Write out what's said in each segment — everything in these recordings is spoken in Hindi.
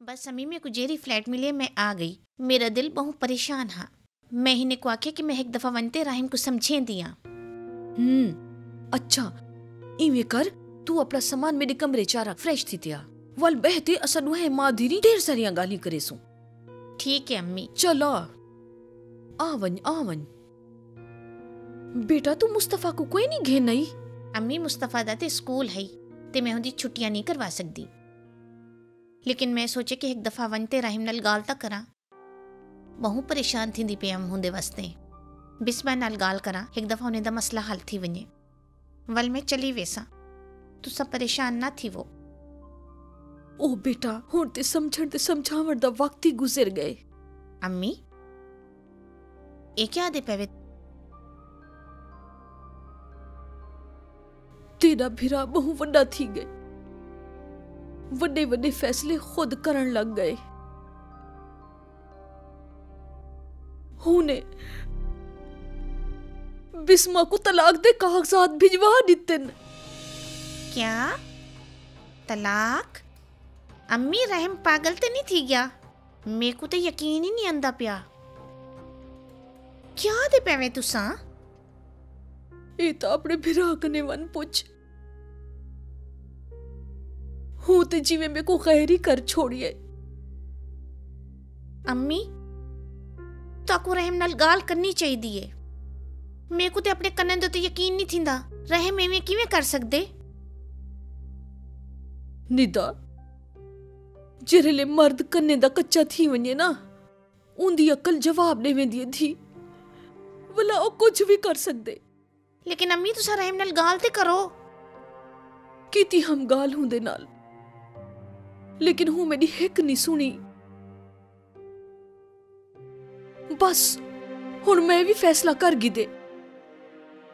बस अम्मी मेरे को जेरी फ्लैट मिले मैं आ गई। मेरा दिल बहुत परेशान हा। मैं हिने को आखे कि मैं एक दफ़ा वनते राहिम को समझे दिया। हम्म अच्छा इवें कर तू अपना सामान मेरे कमरे चा रख। फ्रेश थी तिया। वल बहते असन है माँ धीरी ढेर सारियाँ गाली करे सू। ठीक है अम्मी। चलो। आवन आवन बेटा तू मुस्तफ़ा को कोई नहीं घेन नहीं अम्मी मुस्तफ़ा दा ते स्कूल है ते मैं उनकी छुट्टियाँ नहीं करवा सकती लेकिन मैं सोचे कि एक दफ़ा वनते राहिम नाल गाल तक करा। बहु परेशान थींदी पे हम हुंदे वास्ते। बिस्मा नाल गाल करा एक दफ़ा उन्हें दा मसला हल थी वञे। वल मैं चली वेसा। तू सब परेशान ना थी वो। ओ बेटा हुन ते समझण ते समझावण दा वक्त ही गुजर गए। अम्मी? ये क्या दे पवे तेरा भिरा बहु वड्डा थी गए। वड्डे वड्डे फैसले खुद करण लग गए हुने बिस्मा को तलाक दे कागजात भिजवा दिते न। क्या तलाक अम्मी रहम पागल ते नहीं थी गया मेरे को तो यकीन ही नहीं आंदा पिया क्या दे पवे तुसा ਇਹ ਤਾਂ ਆਪਣੇ ਭਰਾ ਕਨੇ ਵਨ ਪੁੱਛ ਹੂੰ ਤੇ ਜਿਵੇਂ ਮੇ ਕੋ ਗੈਰ ਹੀ ਕਰ ਛੋੜੀਏ अम्मी ताकू रहम नाल गाल करनी चाहिदी है मेरे को ते अपने कन्ने दे ते यकीन नहीं थींदा रहम एवें किवें कर सकदे ਨਿਦਾ ਜਿਹੜੇ ਮਰਦ ਕੰਨੇ ਦਾ ਕੱਚਾ ਥੀ ਵਣੇ ਨਾ ਉਹਦੀ ਅਕਲ ਜਵਾਬ ਦੇ ਵੇਂਦੀ ਥੀ ਵਲਾ ਉਹ ਕੁਝ ਵੀ ਕਰ ਸਕਦੇ लेकिन अम्मी तुसा रहम नाल गाल ते करो ਕੀਤੀ ਹਮ ਗਾਲ ਹੁੰਦੇ ਨਾਲ ਲੇਕਿਨ ਹੂੰ ਮੇਰੀ ਹਿੱਕ ਨਹੀਂ ਸੁਣੀ ਬਸ ਹੁਣ ਮੈਂ ਵੀ ਫੈਸਲਾ ਕਰ ਗਈ ਦੇ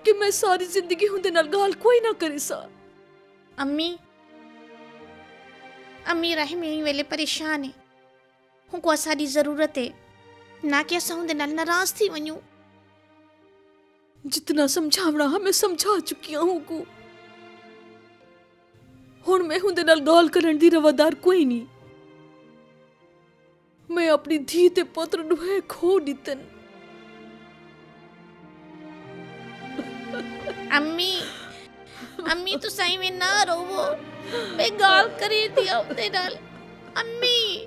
ਕਿ ਮੈਂ ਸਾਰੀ ਜ਼ਿੰਦਗੀ ਹੁੰਦੇ ਨਾਲ ਗਾਲ ਕੋਈ ਨਾ ਕਰੇ ਸਾ अम्मी अम्मी रहम यही वेले परेशान है हुनको असादी जरूरत है ना कि असां हुंदे नाल नाराज थी वञूं जितना समझावना हा मैं समझा चुकी हूं को ਹੁਣ ਮੈਂ ਹੁੰਦੇ ਨਾਲ ਗੱਲ ਕਰਨ ਦੀ ਰਵਾਦਾਰ ਕੋਈ ਨਹੀਂ ਮੈਂ ਆਪਣੀ ਧੀ ਤੇ ਪੁੱਤਰ ਨੂੰ ਹੈ ਖੋ ਦਿੱਤਨ ਅੰਮੀ ਅੰਮੀ ਤੁਸੀਂ ਵੀ ਨਾ ਰੋਵੋ ਮੈਂ ਗੱਲ ਕਰੀ ਦੀ ਉਹਦੇ ਨਾਲ ਅੰਮੀ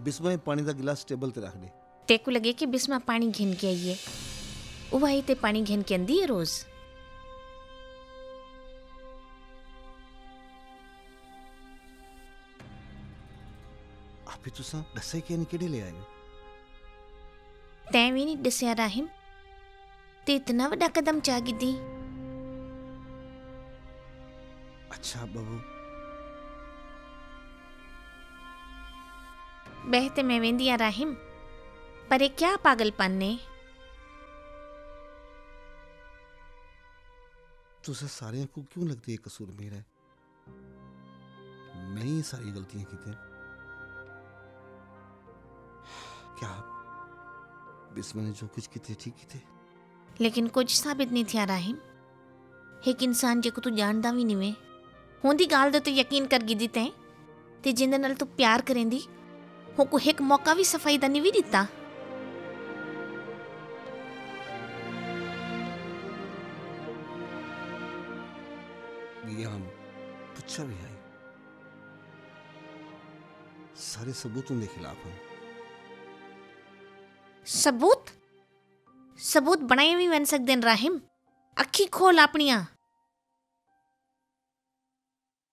बिस्मा पानी का गिलास टेबल ते रख दे। तेको लगे कि बिस्मा पानी घिन के आई है। वो आई ते पानी घिन के अंदी है रोज। आपे तुसा दसे के केड़े ले आए हो? तैं भी नहीं दसिया राहिम। ते इतना वड्डा कदम चा गिदी अच्छा बहू बहते मैं वेंदी आ राहिम पर क्या पागलपन ने? तुसा सारे को क्यों लगती है कसूर मेरा है? मैं ही सारी गलतियाँ की थे। क्या बिस्मा ने जो कुछ की थे ठीक की थे? लेकिन कुछ साबित नहीं थिया राहिम। एक इंसान जेको तू जानदा भी नहीं होंदी गाल दे तो यकीन कर गिदी तैं ते जिंदे नाल तू प्यार करेंदी। होको एक मौका भी सफ़ाई दिता ये हम पूछा भी है सारे सबूत उनके खिलाफ हैं सबूत सबूत बनाए भी बन सकते हैं राहिम अखी खोल अपनिया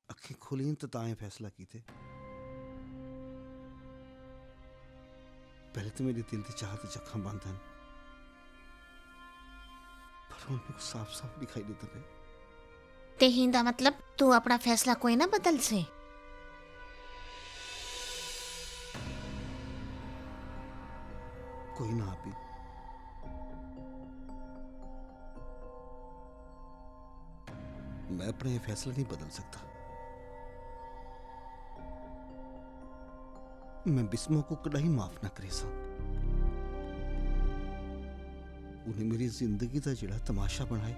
अखी खोली तो ताए फैसला की थे पहले तो मेरे दिल की चाहते जख्म बांधन पर उन मेरे को साफ़ साफ़ दिखाई देता थे ते हिंदा मतलब तू अपना फैसला कोई ना बदल से। कोई ना आपी मैं अपना ये फैसला नहीं बदल सकता। मैं बिस्मो को कदाई माफ़ ना करे सा उन्हें मेरी ज़िंदगी का जिड़ा तमाशा बनाए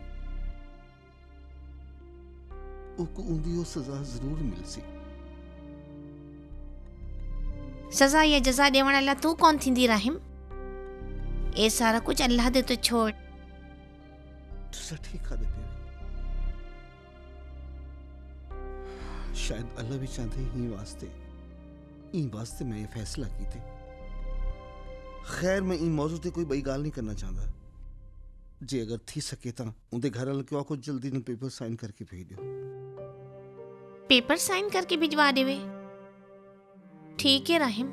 उनको सजा ज़रूर मिल सी। सज़ा या जज़ा ॾियण लाइ तूं कोन थींदी राहिम? ए सारा कुझु अल्लाह ते तो छोड़। तुसा ठीक आदे पे शायद अल्लाह भी चाहते ही वास्ते ई वास्ते मैं ये फैसला की थे खैर, मैं ई मौजू ते कोई बई गाल नहीं करना चाहता जे अगर थी सके तो उनके घर वाले को जल्दी ने पेपर साइन करके भेज दियो पेपर साइन करके भिजवा देवे? ठीक है, राहिम।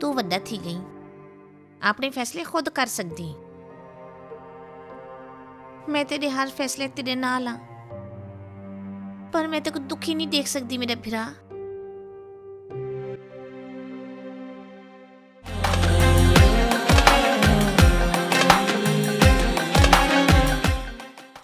तू वड्डा थी गई। अपने फैसले खुद कर सकती मैं तेरे हर फैसले तेरे नाल हाँ पर मैं तेरे दुखी नहीं देख सकती मेरा फिरा